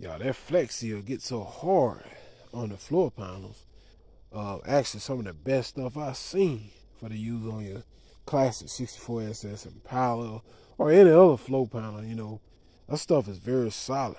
Y'all, that flex seal gets so hard on the floor panels. Uh, actually, some of the best stuff I've seen for the use on your classic 64SS Impala or any other floor panel, you know. That stuff is very solid.